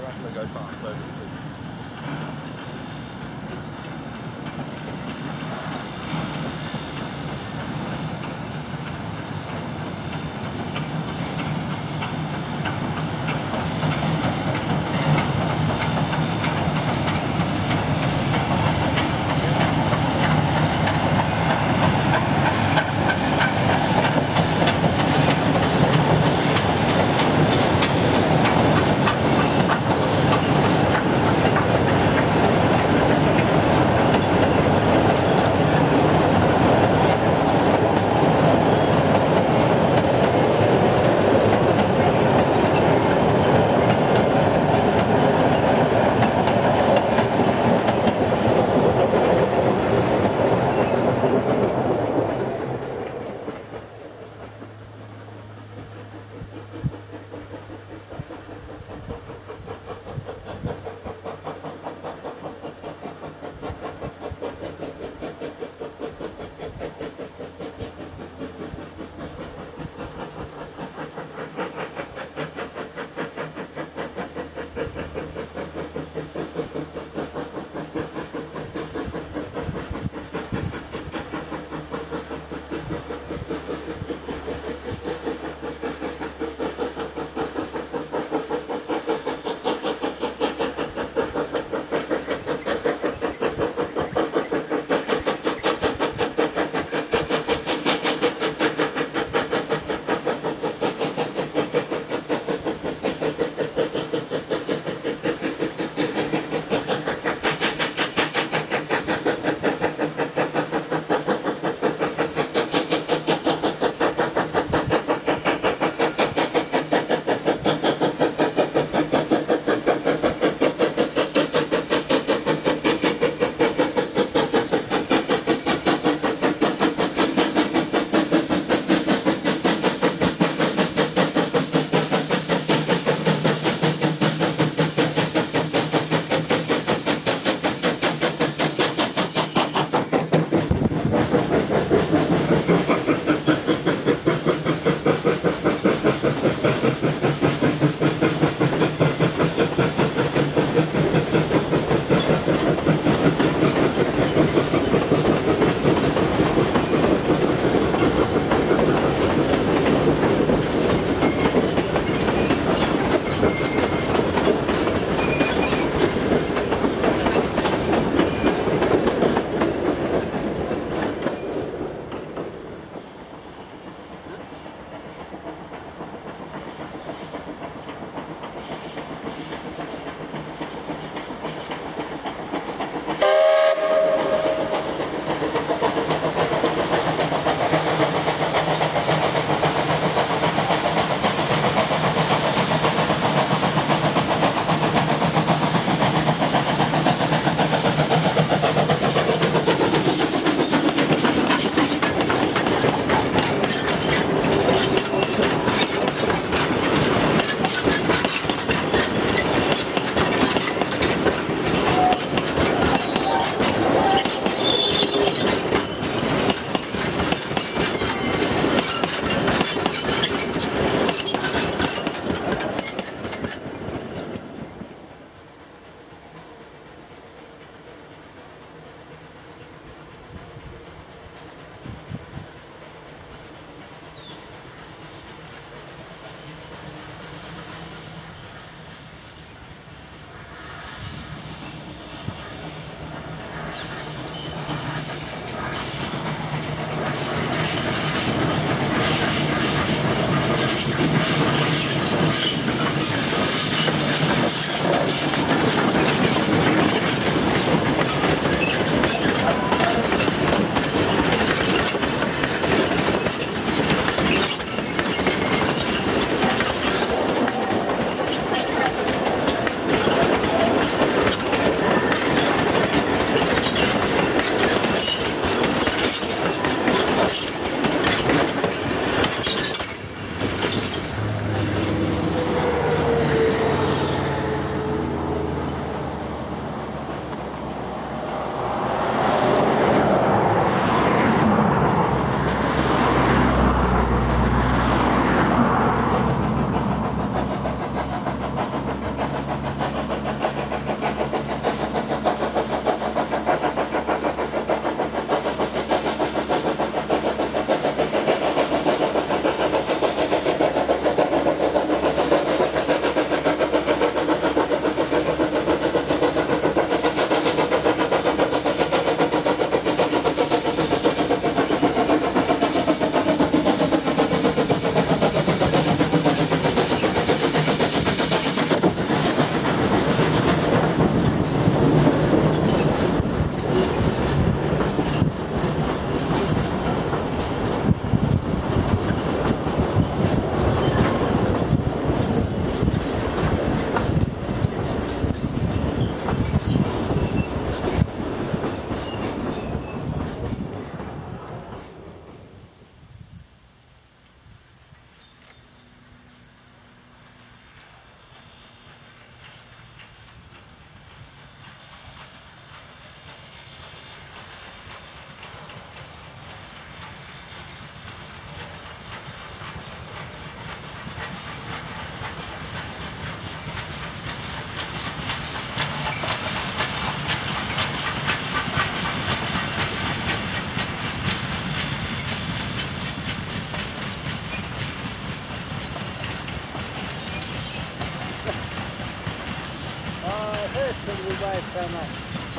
they're having to go past over the Yes. Vai, tá, mano.